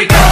freak out.